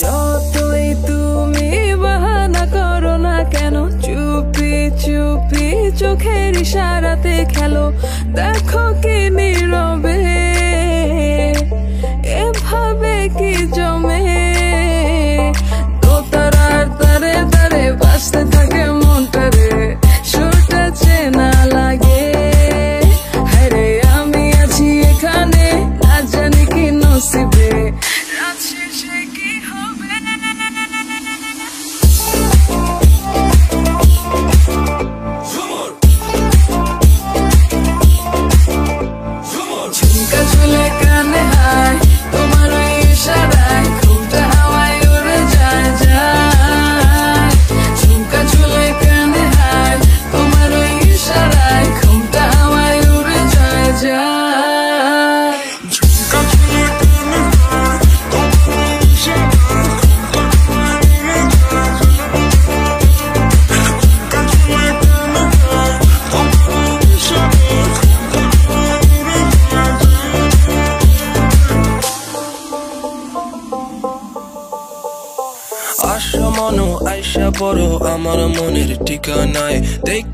যতই তুমি বাহানা করো না কেন চুপি চুপি চোখের ইশারাতে খেলো। দেখো কি নীরব আসা মনো আইসা পড়ো আমার মনের ঠিকানায় দেখ